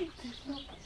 Peter, no.